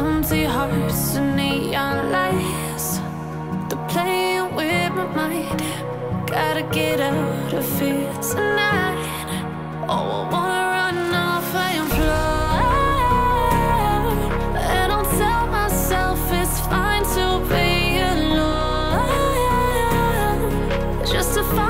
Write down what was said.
empty hearts and neon lights. They're playing with my mind. Gotta get out of here tonight. Oh, I wanna run off and fly. And I'll tell myself it's fine to be alone. Just to find